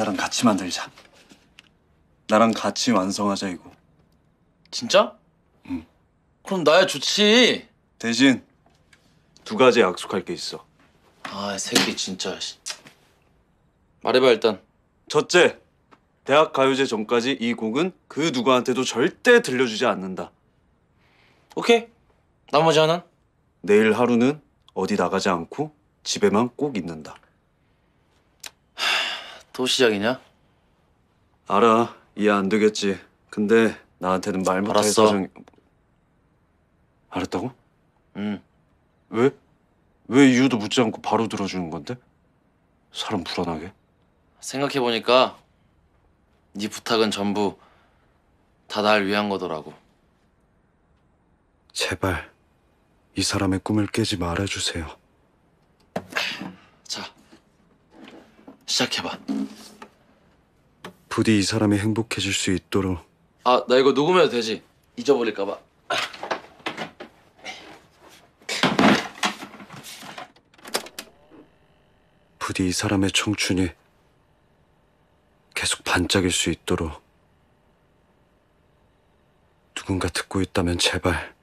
나랑 같이 만들자. 나랑 같이 완성하자 이거. 진짜? 응. 그럼 나야 좋지. 대신 두 가지 약속할 게 있어. 아, 이 새끼 진짜. 씨. 말해봐 일단. 첫째, 대학 가요제 전까지 이 곡은 그 누구한테도 절대 들려주지 않는다. 오케이. 나머지 하나는? 내일 하루는 어디 나가지 않고 집에만 꼭 있는다. 또 시작이냐? 알아, 이해 안 되겠지. 근데 나한테는 말 못할 알았어. 사정이. 알았다고? 응. 왜? 왜 이유도 묻지 않고 바로 들어주는 건데? 사람 불안하게. 생각해보니까 네 부탁은 전부 다 날 위한 거더라고. 제발 이 사람의 꿈을 깨지 말아주세요. 자, 시작해봐. 부디 이 사람이 행복해질 수 있도록 아, 나 이거 녹음해도 되지? 잊어버릴까봐. 부디 이 사람의 청춘이 계속 반짝일 수 있도록 누군가 듣고 있다면 제발